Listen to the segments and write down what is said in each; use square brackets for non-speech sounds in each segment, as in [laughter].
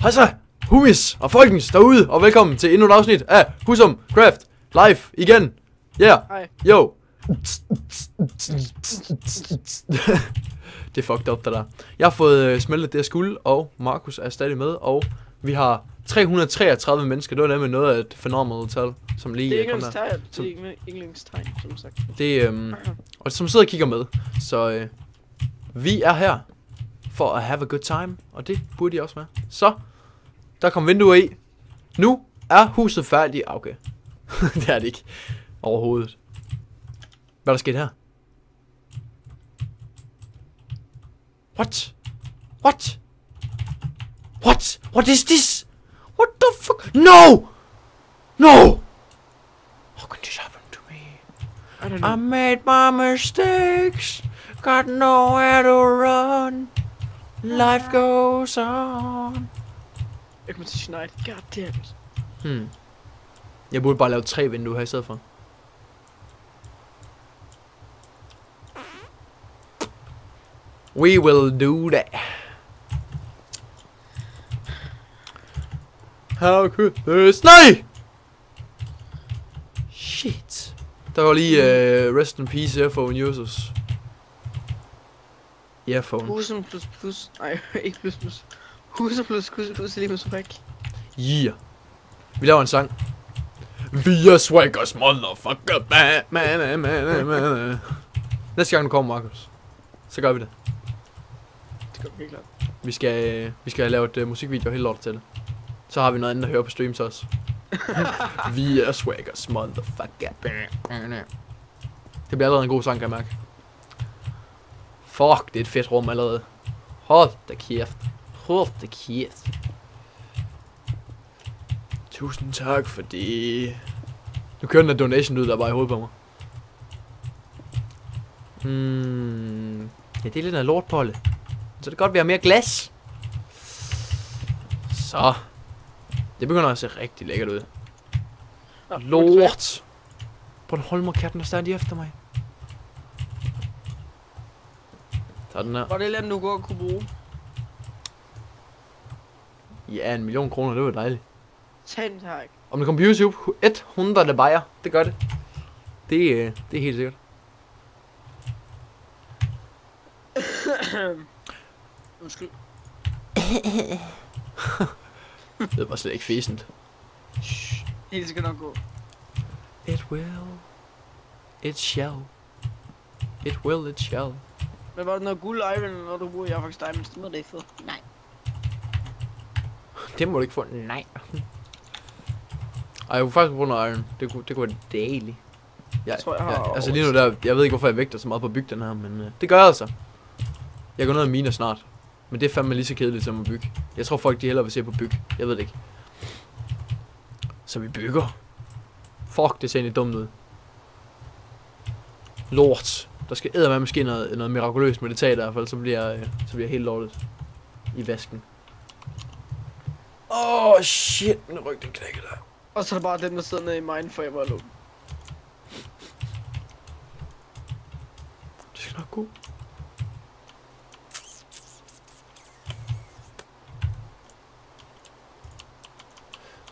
Hej så, humis og folkens derude, og velkommen til endnu et afsnit af Husum Craft Live igen. Yeah, Hej. yo. [laughs] det er fucked up, det der. Jeg har fået øh, smeltet det, jeg skulle, og Markus er stadig med, og vi har 333 mennesker. Det var nemlig noget af et phenomenal tal, som lige Det er øh, kom der. yndlingstegn, Som- det er yndlingstegn, som sagt. Det, øhm, og som sidder og kigger med. Så øh, vi er her for at have a good time, og det burde I også være. Så, der kom vinduer i. Nu er huset færdigt. Ah, Okay, [laughs] det er det ikke overhovedet. Hvad er der sket her? What? What? What? What is this? What the fuck? No! No! How can this happen to me? I don't know. I made my mistakes, got nowhere to run. Life goes on. Til Schneid. God damn it. Hmm. Jeg burde bare lave tre vinduer her i stedet for. We will do that. How could this... Nej! Shit. Der var lige uh, rest in peace earphone users. Earphone. Husum plus plus. Nej, [laughs] ikke plus plus. Husum plus plus plus lige med væk. Yeah. Vi laver en sang. Vi er swaggers, motherfucker. Man, man, man, man. Næste gang du kommer, Markus, så gør vi det. Det går helt klart. Vi skal, øh, vi skal have lavet uh, musikvideo helt lort til det. Så har vi noget andet at høre på streams også. [laughs] vi er swaggers, motherfucker. Det bliver allerede en god sang, kan jeg mærke. Fuck, det er et fedt rum allerede. Hold da kæft. Hold da kæft. Tusind tak for det. Nu kører den der donation ud, der er bare i hovedet på mig. Hmm. Ja, det er lidt noget lort det. Så det er godt, vi har mere glas. Så. Det begynder at se rigtig lækkert ud. Lort. Bornholmer katten er stadig efter mig. Tag den her. Var det et eller andet, du godt kunne bruge? Ja, en million kroner, det var dejligt. Tag den tak. Om det kommer på YouTube, 100 bajer, det gør det. Det, øh, det er helt sikkert. [coughs] Undskyld. [coughs] Det var slet ikke fæsent. Helt skal nok gå. It will. It shall. It will, it shall. Men var det noget guld iron, eller noget du bruger? Jeg har faktisk diamonds, det må det ikke få. Nej. Det må du ikke få. Nej. Ej, jeg kunne faktisk bruge noget iron. Det kunne, det kunne være dejligt. Jeg, Jeg tror, jeg har jeg, altså lige nu der, jeg ved ikke hvorfor jeg vægter så meget på at bygge den her, men øh, det gør jeg altså. Jeg går ned og miner snart. Men det er fandme lige så kedeligt som at bygge. Jeg tror folk de hellere vil se på bygge. Jeg ved det ikke. Så vi bygger. Fuck, det ser egentlig dumt ud. Lort. Der skal eddermame ske noget, noget mirakuløst med det tag i hvert fald, så bliver, jeg, øh, så bliver jeg helt lortet i vasken. Åh, oh, shit, min ryg den knækker der. Og så er der bare dem, der sidder nede i mine forever alone. Det skal nok gå.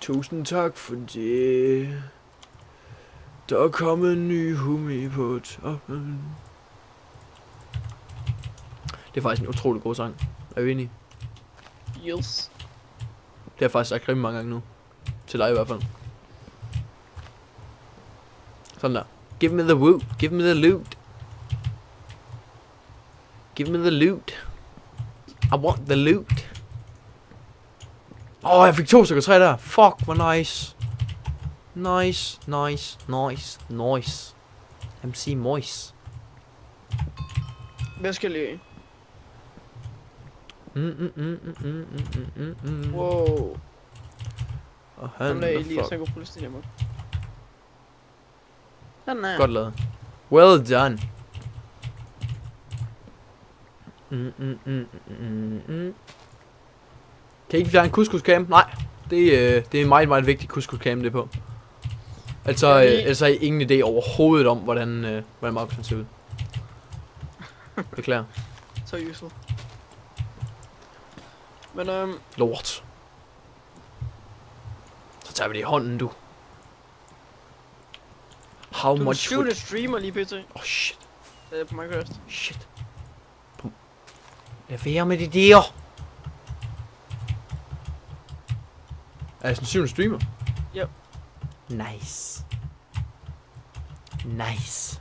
Tusind tak for det. Der er kommet en ny humi på toppen. Det er faktisk en utrolig god sang. Er vi enige? Yes. Det har jeg faktisk sagt rimelig mange gange nu. Til dig i hvert fald. Sådan der. Give me the woot. Give me the loot. Give me the loot. I want the loot. Åh, oh, jeg fik to stykker træ der. Fuck, hvor nice. Nice, nice, nice, nice. MC Moise. Hvad skal jeg lige? Mm, mm, mm, Wow. Og han Kom lige Eli, og så går fuldstændig mod. Han er. Godt lavet. Well done. Mm, mm, mm, mm, mm. Kan I ikke fjerne kuskuscam? Nej, det, øh, det er meget, meget vigtigt kuskuscam det på. Altså, øh, altså har I ingen idé overhovedet om, hvordan, øh, hvordan Markusen ser ud. Beklager. Så so useful. Men øhm, Lort. tager vi det i hånden, du. How Du much would... streamer lige pt. Oh, shit. Det er på Minecraft. Shit. Pum. Lad være med det der. Er jeg sådan syvende streamer? Ja. Nice. Nice.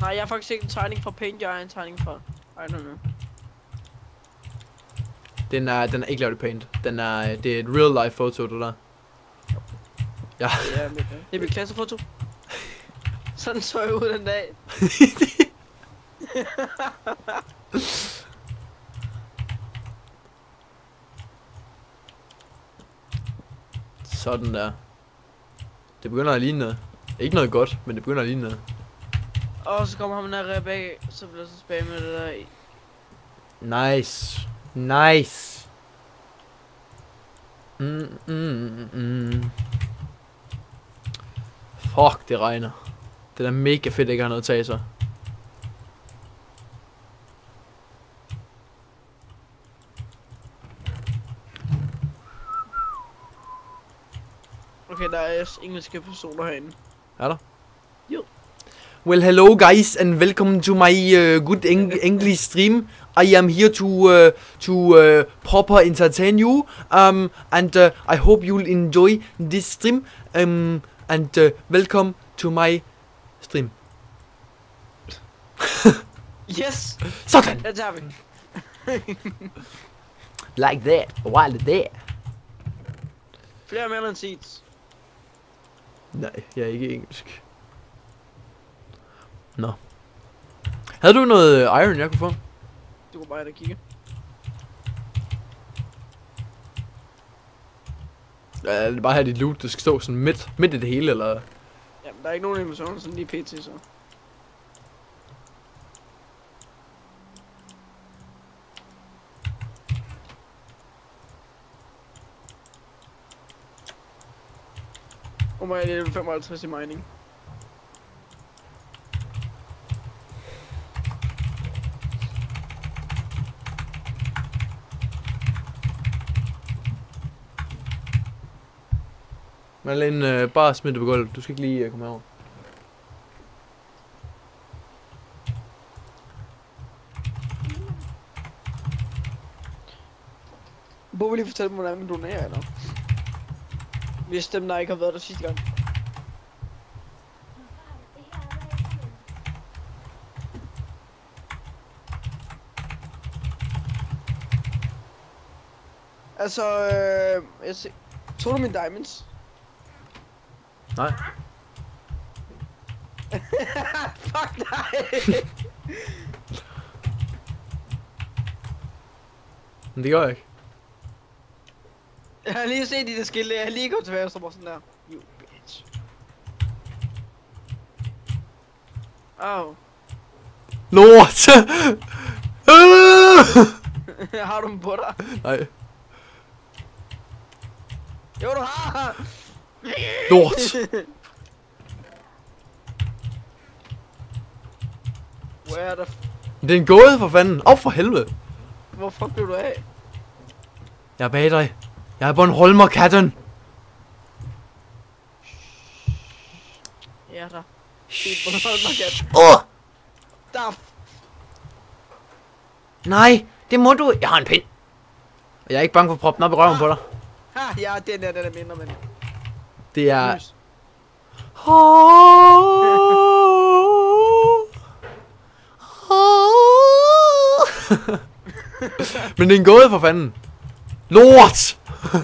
Nej, jeg har faktisk ikke en tegning fra Paint, jeg har en tegning fra... I don't know. Den er, den er ikke lavet i paint. Den er, det er et real life foto, det der. Ja. Det er mit, det er mit klassefoto. Sådan så jeg ud den dag. [laughs] Sådan der. Det begynder at ligne noget. Ikke noget godt, men det begynder at ligne noget. Og så kommer ham der Rebecca, så bliver så spam med det der i. Nice. Nice. Mm, mm, mm, mm. Fuck, det regner. Det er da mega fedt, at ikke har noget at tage sig. Okay, der er engelske personer herinde. Er der? Jo. Well, hello guys, and welcome to my uh, good Eng English stream. I am here to uh, to uh, proper entertain you, um, and uh, I hope you'll enjoy this stream. Um, and uh, welcome to my stream. Yes! Sådan! Den tager vi. Like that, while there. Flere melon seeds. Nej, jeg er ikke engelsk. Nå. Havde du noget iron, jeg kunne få? Du kan bare ind og kigge. Ja, det er bare have dit loot, det skal stå sådan midt, midt i det hele, eller... Jamen, der er ikke nogen animationer sådan lige pt. så. Meget er det level 55 i mining? Marlene, øh, bare smid det på gulvet. Du skal ikke lige øh, komme herover. Må vi lige fortælle dem, hvordan man donerer, eller? Hvis dem, der ikke har været der sidste gang. Altså, øh, jeg ser... Tog du mine diamonds? Nej. [laughs] Fuck nej! Men det gør jeg ikke. jeg har lige set de der skilte, jeg har lige gået til venstre og sådan der. You bitch. Au. Lort! Øh! [laughs] har du dem på dig? Nej. Jo, du har! Lort! Where the. Det er en gåde for fanden. Åh, oh, for helvede. Hvor fuck blev du af? Jeg er bag dig. Jeg er Bornholmer katten. Ja, der. Det er Bornholmer kat. Åh! Der f... Nej, det må du. Jeg har en pind. Og jeg er ikke bange for at proppe den op i røven på dig. Ha, ja, den der, den er mindre, men... Det er... Lys. [laughs] Men det er en gåde for fanden. Lort! [laughs]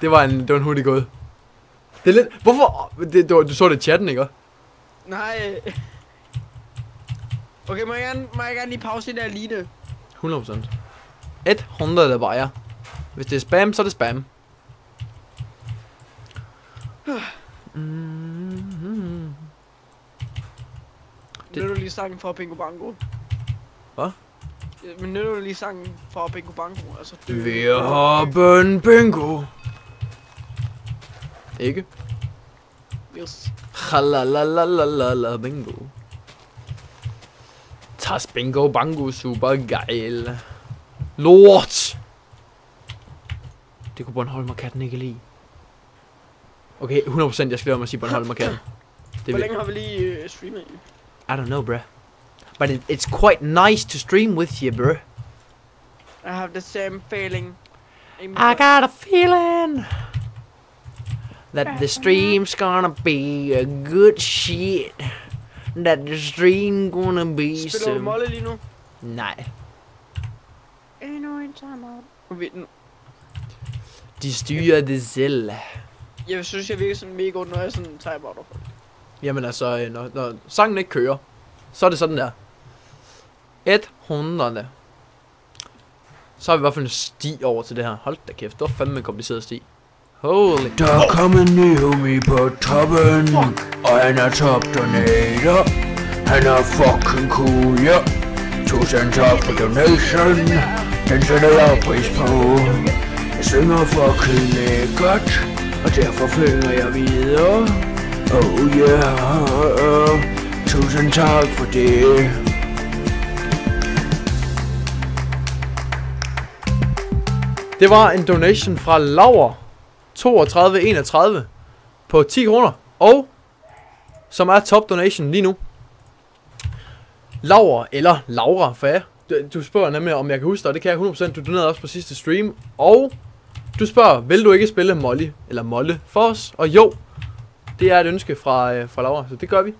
det var en, det var en hurtig gåde. Det er lidt... Hvorfor... Det, du, du så det i chatten, ikke? Nej. Okay, må jeg gerne, må jeg gerne lige pause det der line? 100%. 100 der bare Hvis det er spam, så er det spam. Mm-hmm. Det... Nødder du lige sangen fra Bingo Bango? Hvad? Ja, Men nødder du lige sangen fra Bingo Bango? Altså, dø- Vi har bøn bingo. Ikke? Yes. Halalalalala bingo. Tas bingo bango super geil. Lort! Det kunne Bornholm og katten ikke lide. Okay, 100% jeg skal lade mig at sige Bornholm og katten. [laughs] Det Hvor længe har vi lige uh, streamet i? I don't know, bruh. But it, it's quite nice to stream with you, bruh. I have the same feeling. I got a feeling that the stream's gonna be a good shit. That the stream gonna be Spiller du some... Molle lige nu? Nej, Endnu en timeout. De styrer det selv. Jeg synes, jeg virker sådan mega ondt, når jeg sådan en timeout. Jamen altså, øh, når, når sangen ikke kører, så er det sådan der. 100. Så har vi i hvert fald en sti over til det her. Hold da kæft, det var fandme en kompliceret sti. Holy. Der er kommet en ny homie på toppen Og han er top donator Han er fucking cool, ja Tusind tak for donation Den sætter jeg pris på jeg synger fucking godt, Og derfor følger jeg videre Oh yeah Tusind tak for det Det var en donation fra Laura 3231 på 10 kroner. Og som er top donation lige nu. Laura, eller Laura, for jeg. Du, du spørger nemlig, om jeg kan huske dig, og det kan jeg 100%. Du donerede også på sidste stream. Og du spørger, vil du ikke spille Molly, eller Molle for os? Og jo, det er et ønske fra, øh, fra Laura, så det gør vi.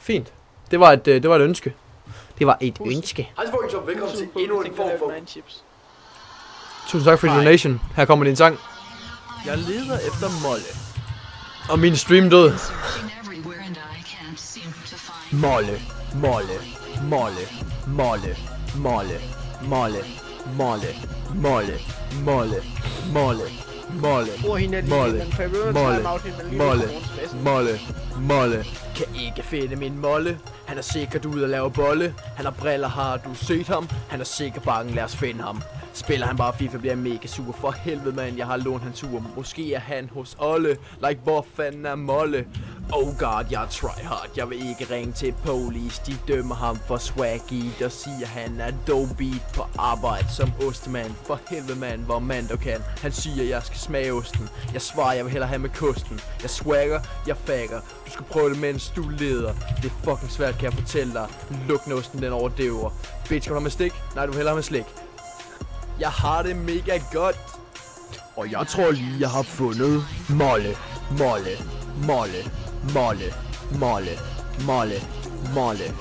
Fint. Det var et, øh, det var et ønske. Det var et Husk- ønske. Hej så velkommen til endnu en form for... Tusind tak for din donation. Her kommer din sang. Jeg leder efter Molle. Og min stream død. To find Molle, Molle, Molle, Molle, Molle, Molle, Molle, Molle, Molle, Molle, Molle, Molle, Molle, Molle. Kan ikke finde min Molle. Han er sikkert ude at lave bolle. Han har briller, har du set ham? Han er sikkert bange, lad os finde ham. Spiller han bare FIFA, bliver mega sur. For helvede, mand, jeg har lånt hans tur. Måske er han hos Olle. Like, hvor fanden er Molle? Oh god, jeg er tryhard. Jeg vil ikke ringe til police. De dømmer ham for swaggy. Der siger han er dope på arbejde som ostemand. For helvede, mand, hvor mand du kan. Han siger, jeg skal smage osten. Jeg svarer, jeg vil hellere have med kosten. Jeg swagger, jeg fagger. Du skal prøve det, mens du leder. Det er fucking svært, kan jeg fortælle dig. Lugten den overdøver. Bitch, skal du have med stik? Nej, du vil hellere have med slik. Jeg har det mega godt. Og jeg tror lige, jeg har fundet Molle, Molle, Molle, Molle, Molle, Molle, Molle.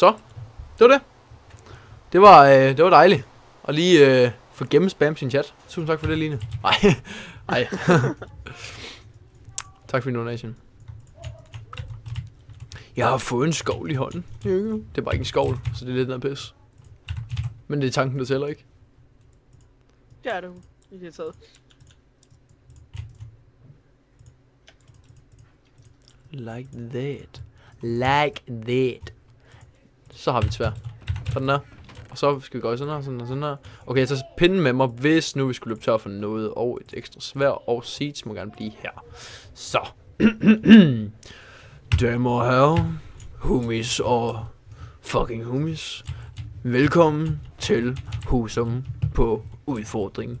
Så, det var det. Det var, øh, det var dejligt. Og lige øh, få gennemspam sin chat. Tusind tak for det, Line. Nej, [laughs] nej. [laughs] tak for din donation. Jeg har fået en skovl i hånden. Det er bare ikke en skovl, så det er lidt noget pis. Men det er tanken, der tæller ikke. Det er det i det taget. Like that. Like that. Så har vi tvær. Sådan der. Og så skal vi gøre sådan her, sådan her, sådan her. Okay, så pinden med mig, hvis nu vi skulle løbe tør for noget, og et ekstra svær, og seeds må gerne blive her. Så. Damer og herrer, humis og fucking humis. Velkommen til Husum på udfordringen.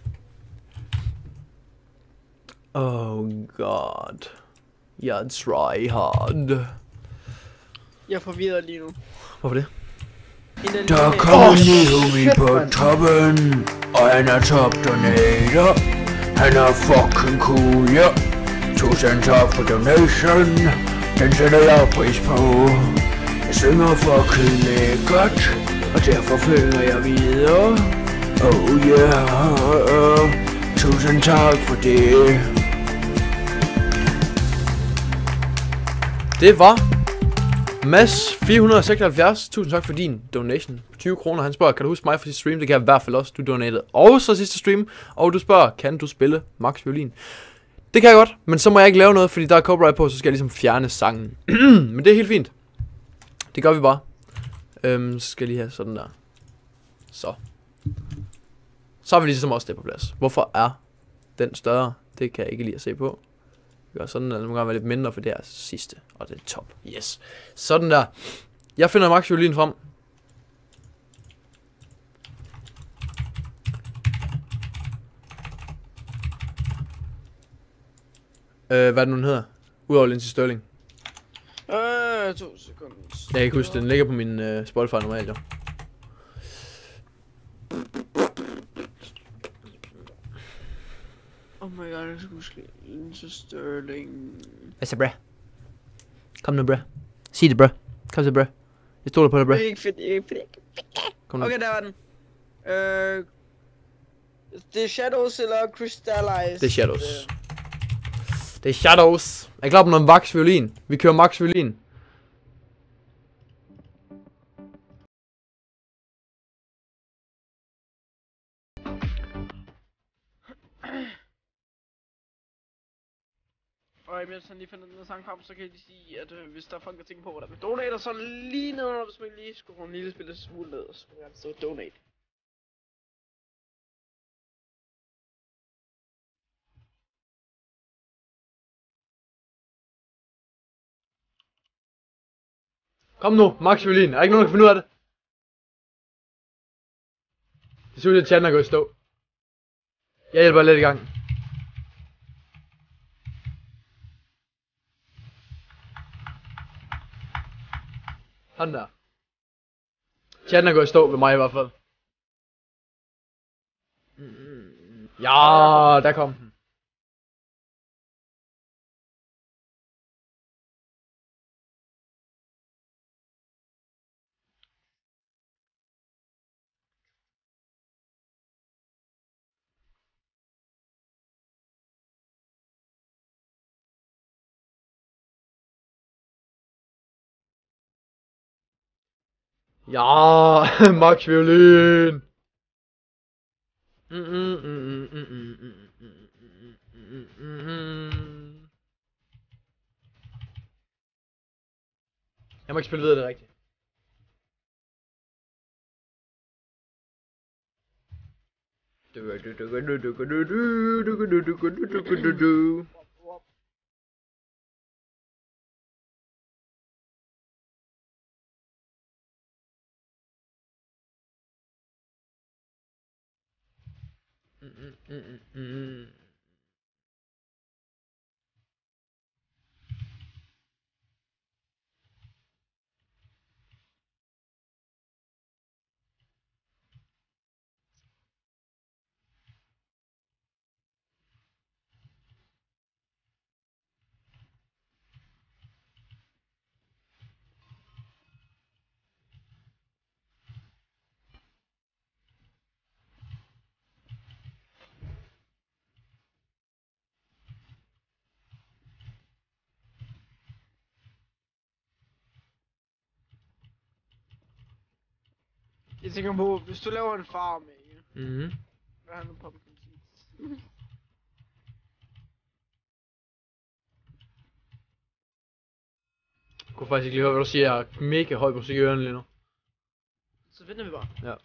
Oh god. Jeg try hard. Jeg er forvirret lige nu. Hvorfor det? Er Der er kommet Åh, en homie på toppen Og han er top donator Han er fucking cool, ja Tusind tak for donation Den sætter jeg pris på Jeg synger fucking lækkert, og derfor følger jeg videre. Oh yeah, tusind tak for det. Det var Mads 476. Tusind tak for din donation. 20 kroner. Han spørger, kan du huske mig fra sidste stream? Det kan jeg i hvert fald også. Du donated også sidste stream. Og du spørger, kan du spille Max Violin? Det kan jeg godt, men så må jeg ikke lave noget, fordi der er copyright på, så skal jeg ligesom fjerne sangen. [clears throat] men det er helt fint. Det gør vi bare. Øhm, så skal jeg lige have sådan der. Så. Så har vi ligesom også det på plads. Hvorfor er den større? Det kan jeg ikke lige at se på. Gør sådan. Det må gerne være lidt mindre, for det er sidste. Og det er top. Yes. Sådan der. Jeg finder Max Violin frem. Øh, hvad er det nu, den hedder? Udover Lindsay Sterling. Øh, to sekunder. Jeg kan ikke huske, den ligger på min øh, Spotify normalt, jo. Oh my god, jeg skal huske Linse Sterling. Hvad så, bra? Kom nu, bra. Sig det, bra. Kom så, bra. Jeg stoler på dig, bra. Jeg kan ikke finde, jeg kan ikke finde. Kom nu. Okay, der var den. Øh, det er Shadows eller Crystallized? Det er Shadows. Det er Shadows. Er I klar på noget Max Violin? Vi kører Max Violin. Og imens han lige finder den her sang frem, så kan jeg lige sige, at øh, hvis der er folk, der tænker på, hvordan man donater, så lige nedenunder, hvis man lige skulle en lille spille smule ned, så kan der stå donate. Kom nu, Max Violin. Er der ikke nogen, der kan finde ud af det? Det ser ud til, at chatten er gået i stå. Jeg hjælper lidt i gang. Sådan der. Chatten er gået i stå ved mig i hvert fald. Ja, der kom den. Ja, Max Violin. Jeg må ikke spille videre det er rigtigt. 嗯嗯嗯嗯。Jeg tænker på, hvis du laver en farm, ikke? Mhm. Hvad har nu pumpkin seeds? Jeg kunne faktisk ikke lige høre, hvad du siger. Jeg har mega høj musik i ørerne lige nu. Så venter vi bare. Ja.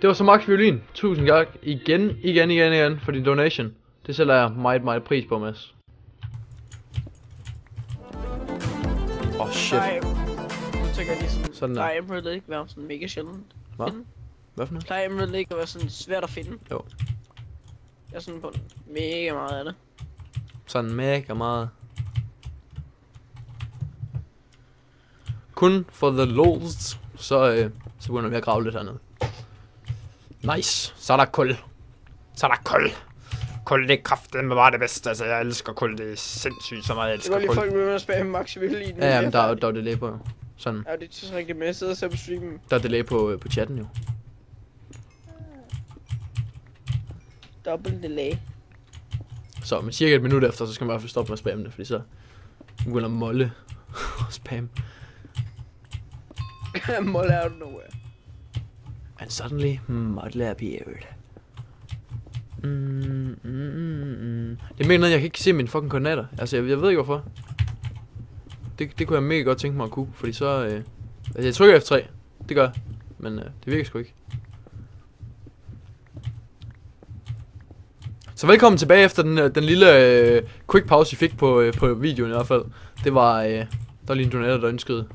Det var så Max Violin. Tusind tak igen, igen, igen, igen for din donation. Det sætter jeg meget, meget pris på, Mads. Åh, oh, shit. Nej, nu tænker jeg lige sådan, Sådan der. plejer Emerald ikke være sådan mega sjældent? Hvad? Hvad for noget? Plejer Emerald ikke at være sådan svært at finde? Jo. Jeg er sådan på mega meget af det. Sådan mega meget. Kun for the lols, så, øh, så begynder vi at grave lidt hernede. Nice. Så er der kul. Så er der kul. Kul, det er kraften med bare det bedste. Altså, jeg elsker kul. Det er sindssygt så meget, jeg Det var elsker lige kul. folk begynder at spille Max Violin. Ja, jamen, der, er- der er delay på. Sådan. Ja, det er så rigtig med at sidde og se på streamen. Der er delay på, øh, på chatten jo. Double delay. Så men cirka et minut efter, så skal man i hvert fald stoppe med at spamme det, fordi så begynder molle [laughs] og spam. [laughs] Molle out of nowhere. And suddenly, Muddler appeared. Mm, mm, mm, mm. Det mener jeg kan ikke se mine fucking koordinater. Altså, jeg, jeg ved ikke hvorfor. Det, det kunne jeg mega godt tænke mig at kunne, fordi så... Øh, altså, jeg trykker F3. Det gør. Men øh, det virker sgu ikke. Så velkommen tilbage efter den, øh, den lille øh, quick pause, I fik på, øh, på videoen i hvert fald. Det var, øh, der var lige en donator, der ønskede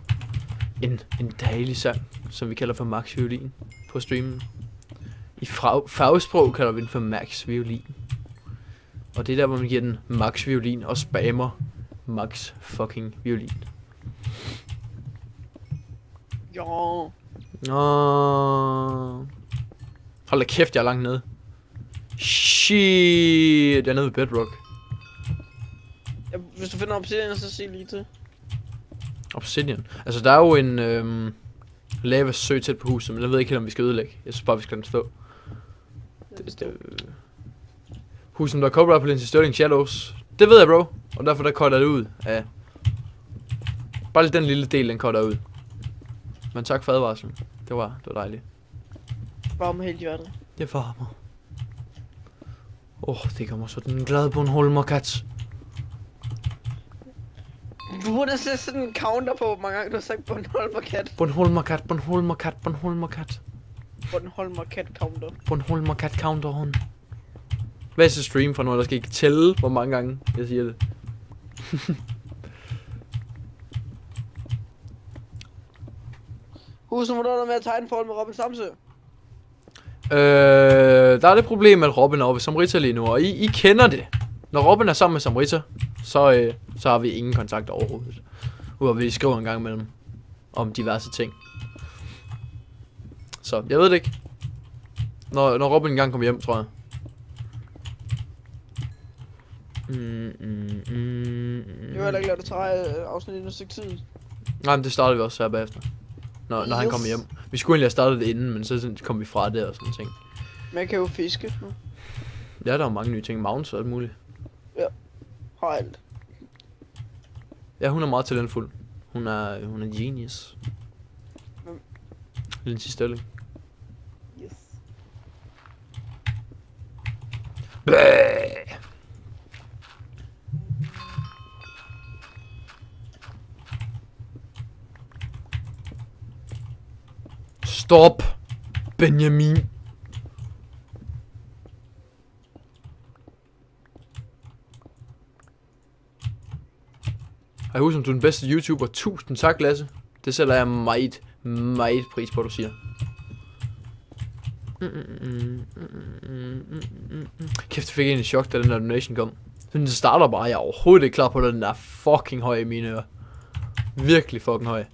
en, en dejlig sang, som vi kalder for Max Violin på streamen. I fagsprog kalder vi den for Max Violin. Og det er der, hvor man giver den Max Violin og spammer Max fucking Violin. Jo. Nå. Hold da kæft, jeg er langt nede. Shit, jeg er nede ved Bedrock. Ja, hvis du finder obsidian, så sig lige til. Obsidian. Altså, der er jo en øhm, lava sø tæt på huset, men jeg ved ikke helt, om vi skal ødelægge. Jeg synes bare, vi skal lade den stå. Det, det, huset, der er copyright på Lindsay Sterling Shadows. Det ved jeg, bro. Og derfor der cutter det ud af... Bare lige den lille del, den cutter ud. Men tak for advarslen. Det var, det var dejligt. varme helt hjertet. Det varmer. Åh, oh, det kommer sådan glad på en Holmer-kat. Du burde sætte sådan en counter på, hvor mange gange du har sagt. Bornholmer-kat, Bornholmer-kat, Bornholmer-kat. Bornholmer Cat counter. Bornholmer-kat counter hun. Hvad er så stream for noget, der skal ikke tælle, hvor mange gange jeg siger det? [laughs] Husk, hvornår er der med at tegne forhold med Robin Samsø? Øh, der er det problem, at Robin er oppe i Samrita lige nu, og I, I kender det. Når Robin er sammen med Samrita, så, øh, så har vi ingen kontakt overhovedet. Udover vi skriver en gang imellem om diverse ting. Så jeg ved det ikke. Når, når Robin engang kommer hjem, tror jeg. Mm, mm, mm, mm. Jeg vil heller ikke lade dig træde øh, afsnit noget stykke tid. Nej, men det startede vi også her bagefter. Når, når han Yes. kommer hjem. Vi skulle egentlig have startet det inden, men så kom vi fra det og sådan ting. Man kan jo fiske nu. Ja, der er mange nye ting. Mounts og alt muligt. Har alt. Ja, hun er meget talentfuld. Hun er, hun er genius. Hvem? Lindsay Sterling. Yes. Bæh. Stop, Benjamin. Jeg husker, du er den bedste YouTuber. Tusind tak, Lasse. Det sætter jeg meget, meget pris på, du siger. Kæft, jeg fik en chok, da den der donation kom. Så den starter bare, jeg er overhovedet ikke klar på, at den er fucking høj i mine ører. Virkelig fucking høj.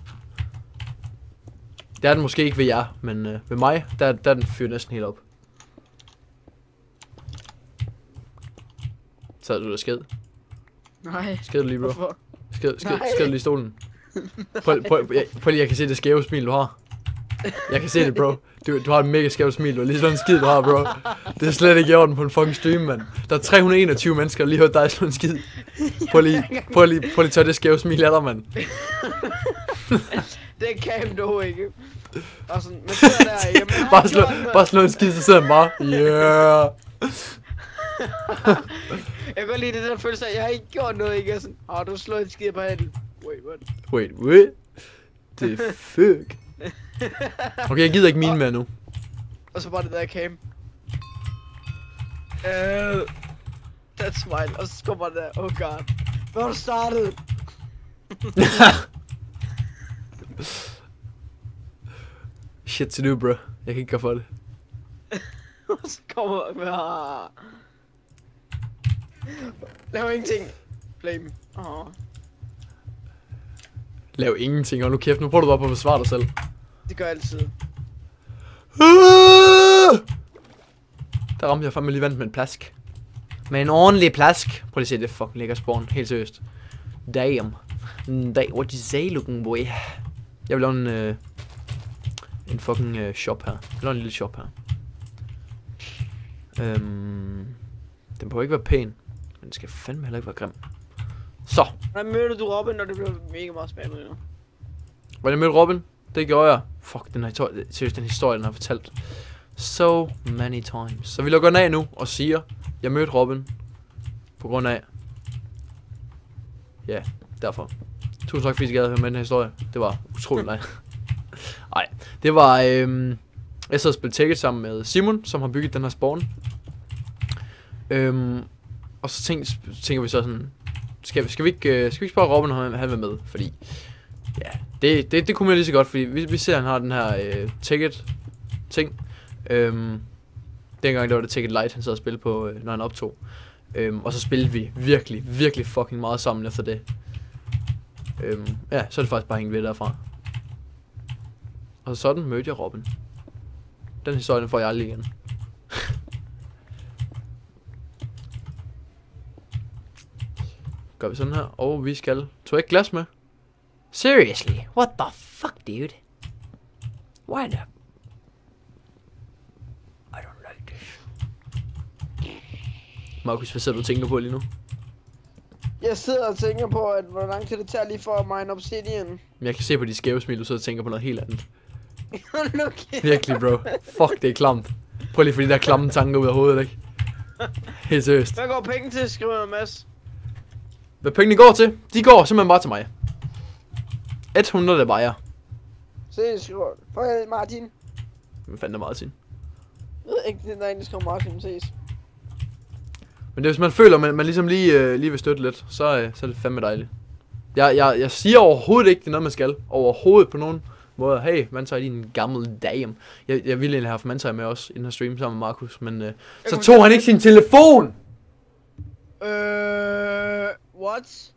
Det er den måske ikke ved jer, men øh, ved mig, der, der er den fyret næsten helt op. Så du der sked? Nej. Sked lige, bro? Hvorfor? Sked, Nej. sked lige stolen. Prøv, prøv, prøv, [laughs] jeg, prøv lige, jeg kan se det skæve smil, du har. Jeg kan se det, bro. Du, du har et mega skævt smil. Du har lige sådan en skid, du har, bro. Det er slet ikke i orden på en fucking stream, mand. Der er 321 mennesker, der lige hørt dig slå en skid. Prøv lige, prøv lige, prøv lige tage det skæve smil af dig, mand. [laughs] Det kan du ikke. Og sådan, men [laughs] der, jamen, Bare slå, bare slå en skid, så sidder han bare, yeah. [laughs] Jeg kan godt lide det der følelse af, jeg har ikke gjort noget, ikke? Jeg sådan, åh, du slår en skid på handen. Wait, what? Wait, wait. Det er fuck. [laughs] Okay, jeg gider ikke mine mere nu. Og så bare det der cam. Øh... That smile, og så kommer der, oh god. Hvor har du startet? [laughs] Shit to do, bro. Jeg kan ikke gøre for det. Og så kommer ah. Lav ingenting. Blame. Åh. Lav ingenting, og nu kæft, nu prøver du bare på at forsvare dig selv. Det gør jeg altid. Der ramte jeg fandme lige vandt med en plask. Med en ordentlig plask. Prøv lige at se, det er fucking lækker spawn. Helt seriøst. Damn. Damn, what you say, looking boy? Jeg vil lave en, øh, en fucking øh, shop her. Jeg vil lave en lille shop her. Øhm, den behøver ikke være pæn. Men den skal fandme heller ikke være grim. Så, Hvordan mødte du Robin, når det blev mega meget spammet nu? Jeg mødte Robin? Det gjorde jeg. Fuck, den her historie, seriøst, den historie, den har fortalt. So many times. Så vi lukker den af nu og siger, jeg mødte Robin. På grund af... Ja, derfor. Tusind tak, fordi I gad at høre med den her historie. Det var utroligt [laughs] nej. Nej, det var... Øhm, jeg sad og spillede Tekken sammen med Simon, som har bygget den her spawn. Øhm, og så tænk, tænker vi så sådan... Skal, skal, vi ikke, øh, skal vi ikke spørge Robin, om han vil med? Fordi Ja, det, det, det kunne man lige så godt, fordi vi, vi ser, at han har den her øh, ticket ting. Øhm, dengang der var det Ticket Light, han sad og spillede på, øh, når han optog. Øhm, og så spillede vi virkelig, virkelig fucking meget sammen efter det. Øhm, ja, så er det faktisk bare hængt ved derfra. Og sådan mødte jeg Robin. Den historie den får jeg aldrig igen. [laughs] Gør vi sådan her, og vi skal... Tog jeg ikke glas med? Seriously, what the fuck, dude? Why not? I don't like this. Markus, hvad sidder du og tænker på lige nu? Jeg sidder og tænker på, at hvor lang tid det tager lige for at mine obsidian. Men jeg kan se på de skæve smil, du sidder og tænker på noget helt andet. [laughs] Look. Virkelig, bro. Fuck, det er klamt. Prøv lige at få de der klamme tanker ud af hovedet, ikke? Helt seriøst. Hvad går penge til, skriver Mads. Hvad pengene går til? De går simpelthen bare til mig. 100 det bare jeg. Se, skriver For Martin. Hvad fanden er Martin? Jeg ved ikke, det er der en, der skriver Martin, ses. Men det er, hvis man føler, man, man ligesom lige, øh, lige vil støtte lidt, så, øh, så er det fandme dejligt. Jeg, jeg, jeg siger overhovedet ikke, det er noget, man skal. Overhovedet på nogen måde. Hey, man tager lige en gammel dame. Jeg, jeg ville egentlig have haft Mantai med os i den her stream sammen med Markus, men øh, så tog han ikke sin telefon! Øh, what?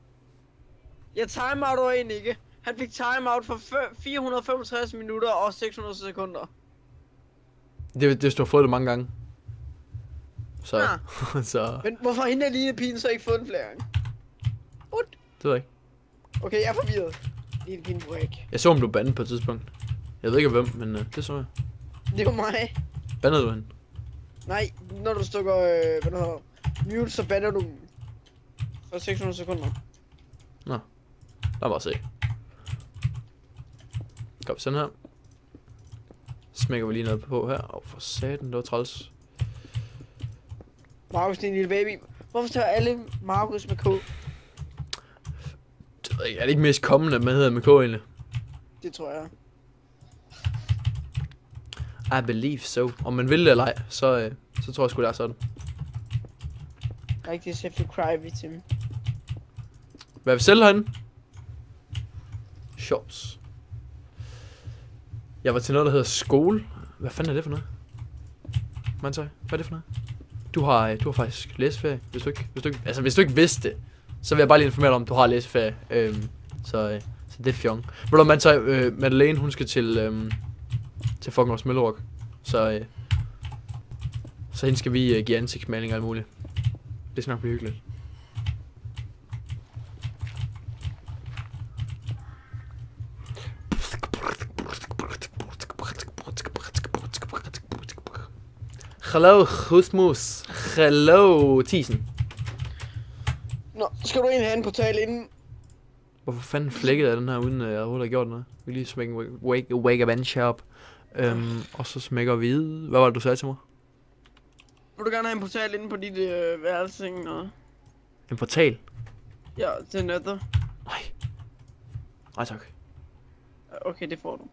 Jeg timeouter egentlig ikke. Han fik timeout for fø- 465 minutter og 600 sekunder. Det, det står fået det mange gange. Så, Ah. [laughs] så, Men hvorfor har hende lille pigen så ikke fået den flere gange? What? det ved jeg ikke. Okay, jeg er forvirret. Lille pigen ikke. Jeg så ham blev bandet på et tidspunkt. Jeg ved ikke hvem, men øh, det så jeg. Det var mig. Bandede du hende? Nej, når du stukker, øh, hvad der hedder, mute, så banner du for 600 sekunder. Lad mig se. Vi sådan her. Smækker vi lige noget på her. Åh, oh, for satan, det var træls. Markus, din lille baby. Hvorfor tager alle Markus med K? Det ved jeg ikke, er det ikke mest kommende, man hedder med K egentlig? Det tror jeg. I believe so. Om man vil det eller ej, så, øh, så tror jeg sgu det er sådan. Rigtig have to cry victim. Hvad vil vi herinde? Shops. Jeg var til noget, der hedder skole. Hvad fanden er det for noget? Mansøj, hvad er det for noget? Du har, øh, du har faktisk læseferie, hvis du ikke, hvis du ikke, altså hvis du ikke vidste det, så vil jeg bare lige informere dig om, at du har læseferie. Øhm, så, øh, så det er fjong. Ved du, Mansøj, øh, Madeleine, hun skal til, øhm, til fucking vores Møllerok. Så, øh, så hende skal vi øh, give ansigtsmaling og alt muligt. Det skal nok blive hyggeligt. Hello, Husmus. Hello, Tisen. Nå, skal du egentlig have en portal inden? Hvorfor fanden flækkede jeg den her, uden øh, jeg overhovedet har gjort noget? Vi lige smække wake, wake, wake a bench op. Øhm, og så smækker vi... Hvad var det, du sagde til mig? Vil du gerne have en portal inde på dit øh, værelse? Og... En portal? Ja, til nether. Nej. Nej tak. Okay, det får du.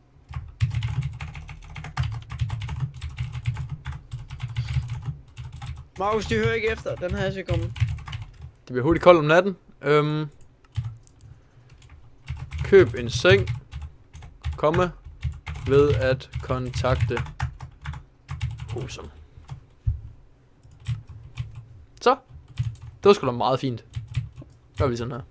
Markus, de hører ikke efter. Den her skal komme. Det bliver hurtigt koldt om natten. Øhm, køb en seng. Komme ved at kontakte Husum. Så. Det var sgu da meget fint. Gør vi sådan her.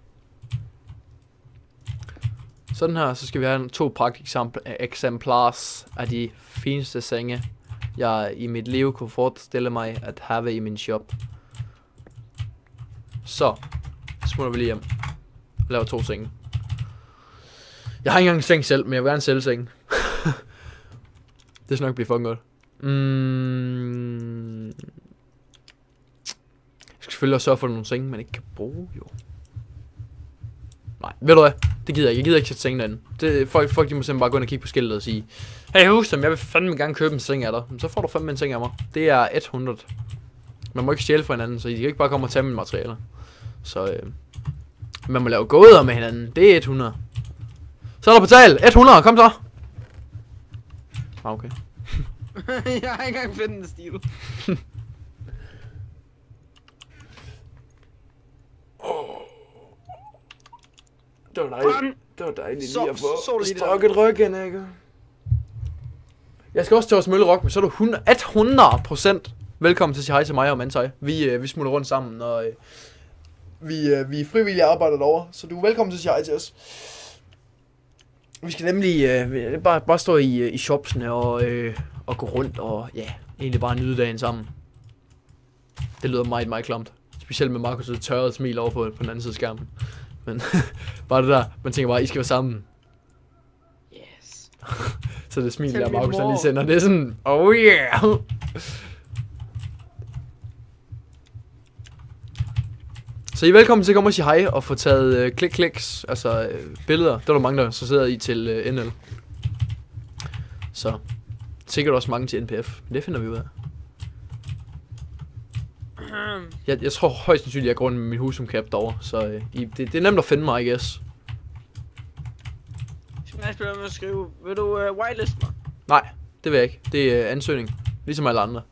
Sådan her, så skal vi have to praktikeksemplars af de fineste senge, jeg i mit liv kunne forestille mig at have i min shop. Så smutter vi lige hjem. Laver to senge. Jeg har ikke engang en seng selv, men jeg vil gerne sælge sengen. [laughs] det skal nok blive fucking godt. Mm. Jeg skal selvfølgelig også sørge for nogle senge, man ikke kan bruge, jo. Nej, ved du hvad? Det gider jeg ikke. Jeg gider ikke sætte sengen derinde. Det, folk, folk de må simpelthen bare gå ind og kigge på skiltet og sige Hey Husum, jeg vil fandme gerne købe en seng af dig. Så får du fandme en seng af mig. Det er 100. Man må ikke stjæle fra hinanden, så I kan ikke bare komme og tage mine materialer. Så øh, man må lave gåder med hinanden. Det er 100. Så er der portal. 100, kom så. Ah, okay. [laughs] jeg har ikke engang fundet en stil. [laughs] Det var dejligt. Bam! Det var dejligt Så- lige at få så der. strukket ryggen, ikke? Jeg skal også til vores møllerock, men så er du 100, 100% velkommen til at sige hej til mig og Mantai. Vi, øh, vi smutter rundt sammen, og øh, vi, øh, vi er frivillige arbejder derovre, så du er velkommen til at sige hej til os. Vi skal nemlig øh, bare, bare stå i, øh, i shopsene og, øh, og gå rundt og ja, egentlig bare nyde dagen sammen. Det lyder meget, meget klamt. Specielt med Markus' tørrede smil over på, på den anden side af skærmen. Men [laughs] bare det der, man tænker bare, I skal være sammen. Yes. [laughs] Så det smil der, Markus lige sender, det er sådan, oh yeah. [laughs] Så I er velkommen til at komme og sige hej og få taget øh, klik-kliks, altså øh, billeder. Det var der mange, der er interesseret i til øh, NL. Så sikkert også mange til NPF, men det finder vi ud af. Jeg, jeg tror højst sandsynligt, jeg går rundt med min husum cap derovre, så øh, I, det, det er nemt at finde mig, I guess. Skal jeg spille med at skrive, vil du uh, whitelist mig? Nej, det vil jeg ikke. Det er øh, ansøgning, ligesom alle andre.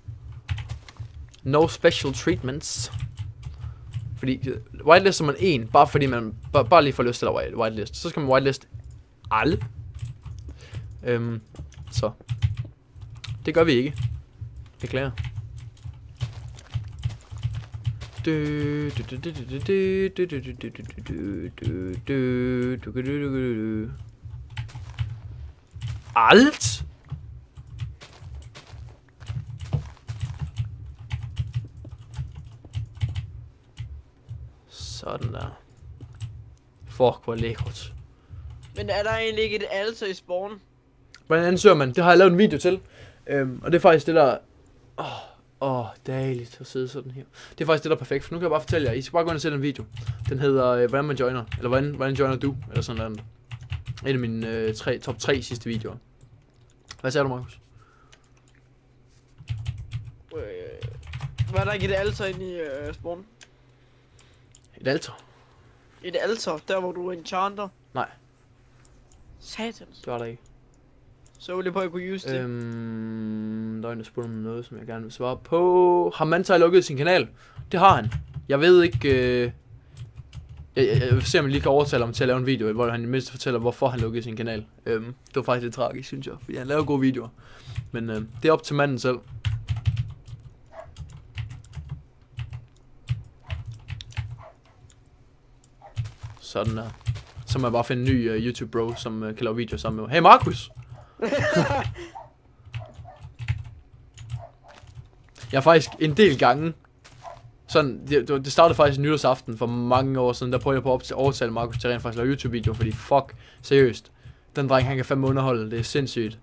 No special treatments. Fordi øh, whitelister man en, bare fordi man bare, bare lige får lyst til at white- whitelist. Så skal man whitelist alle. Øhm, så. Det gør vi ikke. Beklager. Alt? Sådan der. Fuck, hvor lækkert. Men er der egentlig ikke et alter i spawn? Hvordan ansøger man? Det har jeg lavet en video til. Øhm, og det er faktisk det der... Åh, oh, dejligt at sidde sådan her. Det er faktisk det der er perfekt, for nu kan jeg bare fortælle jer. I skal bare gå ind og se den video. Den hedder, øh, hvordan man joiner. Eller hvordan, hvordan joiner du? Eller sådan noget. En af mine øh, tre, top 3 sidste videoer. Hvad sagde du, Markus? Øh, Var der ikke et alter inde i uh, spawn? Et alter? Et alter, der hvor du er enchanter? Nej. Satans. Det var der ikke. Så var jeg på, at jeg kunne use det. Øhm, der er en, der spurgte om noget, som jeg gerne vil svare på. Har Mantai lukket sin kanal? Det har han. Jeg ved ikke... Øh... Jeg, jeg, jeg vil se, om jeg lige kan overtale ham til at lave en video, hvor han i det mindste fortæller, hvorfor han lukkede sin kanal. Øhm, det var faktisk lidt tragisk, synes jeg, fordi han laver gode videoer. Men øh, det er op til manden selv. Sådan der. Så må jeg bare finde en ny øh, uh, YouTube bro, som uh, kan lave videoer sammen med mig. Hey Markus! [laughs] Jeg har faktisk en del gange sådan, det, det startede faktisk nytårsaften for mange år siden, der prøvede jeg på at overtale Markus til rent faktisk at lave YouTube-video, fordi fuck, seriøst, den dreng han kan fandme underholde, det er sindssygt.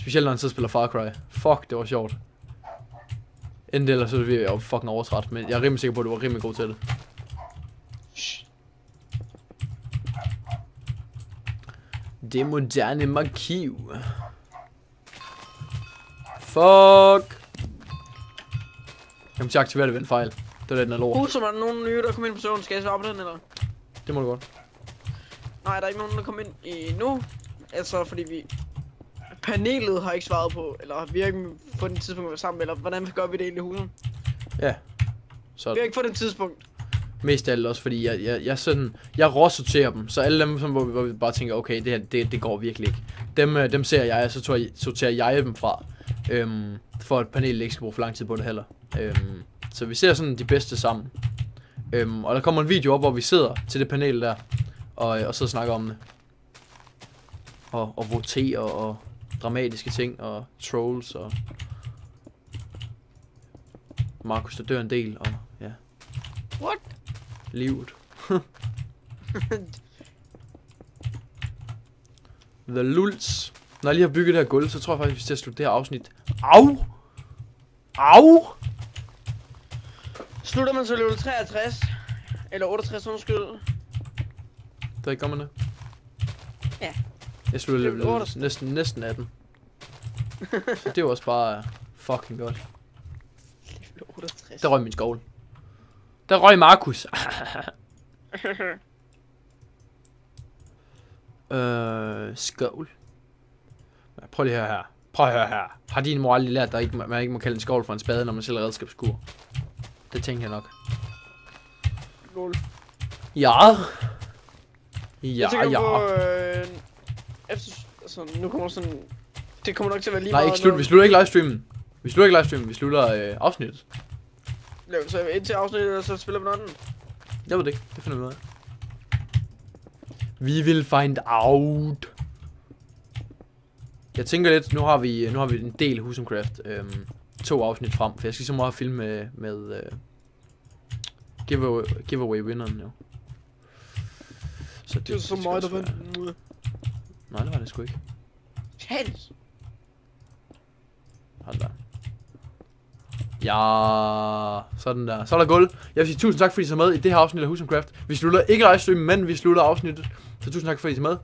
Specielt når han så spiller Far Cry. Fuck, det var sjovt. Endelig ellers så ville jeg jo fucking overtræt, men jeg er rimelig sikker på, at du var rimelig god til det. Det moderne markiv. Fuck. Jamen, at aktivere det ved en fejl. Det var den er lort. Hus, er der nogen nye, der kommer ind på serveren? Skal jeg svare på den, eller? Det må du godt. Nej, der er ikke nogen, der kommer ind endnu. Altså, fordi vi... Panelet har ikke svaret på, eller vi har ikke på den tidspunkt været sammen, eller hvordan gør vi det egentlig i huset? Så Vi har ikke fået det tidspunkt mest af alt også, fordi jeg, jeg, jeg, sådan, jeg råsorterer dem. Så alle dem, som, hvor, vi, hvor vi bare tænker, okay, det her, det, det går virkelig ikke. Dem, øh, dem ser jeg, og så tror jeg, sorterer jeg dem fra. Øhm, for at panelet ikke skal bruge for lang tid på det heller. Øhm, så vi ser sådan de bedste sammen. Øhm, og der kommer en video op, hvor vi sidder til det panel der, og, øh, og så snakker om det. Og, og voterer, og dramatiske ting, og trolls, og Markus, der dør en del, og ja, What? Livet. [laughs] The Lulz. Når jeg lige har bygget det her gulv, så tror jeg faktisk, vi skal slutte det her afsnit. Au! Au! Slutter man så level 63? Eller 68, undskyld. Der ikke kommer det. Ja. Jeg slutter Level level 68. næsten, næsten 18. så det var også bare fucking godt. Level 68. Der røg min skovl. Der røg Markus. [laughs] øh, skål. Prøv lige at høre her. Prøv at høre her. Har din mor aldrig lært, at der ikke, man ikke må kalde en skovl for en spade, når man selv er redskabsskur? Det tænker jeg nok. Lol. Ja. jeg Ja, tænker ja. på, øh, efter, altså, nu kommer sådan, det kommer nok til at være lige Nej, meget ikke slut. Vi slutter ikke livestreamen. Vi slutter ikke livestreamen. Vi slutter øh, afsnittet. Lav, så indtil afsnittet, så spiller vi noget andet. Jeg ved det ikke. Det finder vi ud af. Vi vil find out. Jeg tænker lidt, nu har vi, nu har vi en del Husumcraft. Øhm, to afsnit frem, for jeg skal så meget filme med, med øh, giveaway, giveaway vinderen jo. Så Det er så meget, der ude. Nej, det var det sgu ikke. Hans. Hold da. Ja, sådan der. Så er der gulv. Jeg vil sige tusind tak, fordi I så med i det her afsnit af Husumcraft. Vi slutter ikke livestream, men vi slutter afsnittet. Så tusind tak, fordi I så med.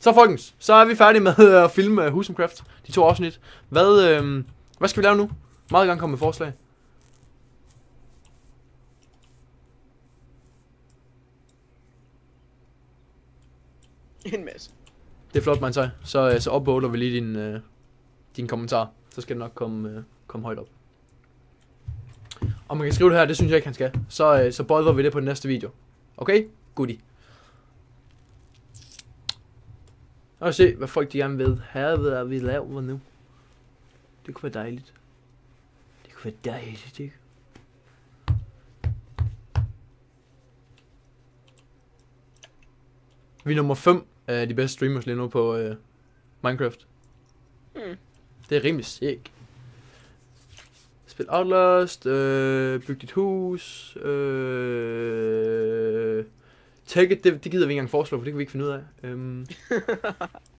Så folkens, så er vi færdige med at filme Husumcraft. De to afsnit. Hvad, øh, hvad skal vi lave nu? Meget gerne komme med forslag. En masse. Det er flot, man så. Så, øh, så upvoter vi lige din, øh, din kommentar. Så skal det nok komme, øh, komme højt op. Og man kan skrive det her, det synes jeg ikke, han skal. Så, øh, så bøjer vi det på den næste video. Okay? Goodie. Og se, hvad folk de gerne ved. Her ved at vi laver nu. Det kunne være dejligt. Det kunne være dejligt, ikke? Vi er nummer 5 af de bedste streamers lige nu på øh, Minecraft. Mm. Det er rimelig sick. Spil Outlast, øh, byg dit hus, øh, Tag it, det, det gider vi ikke engang foreslå, for det kan vi ikke finde ud af. Øhm, [laughs]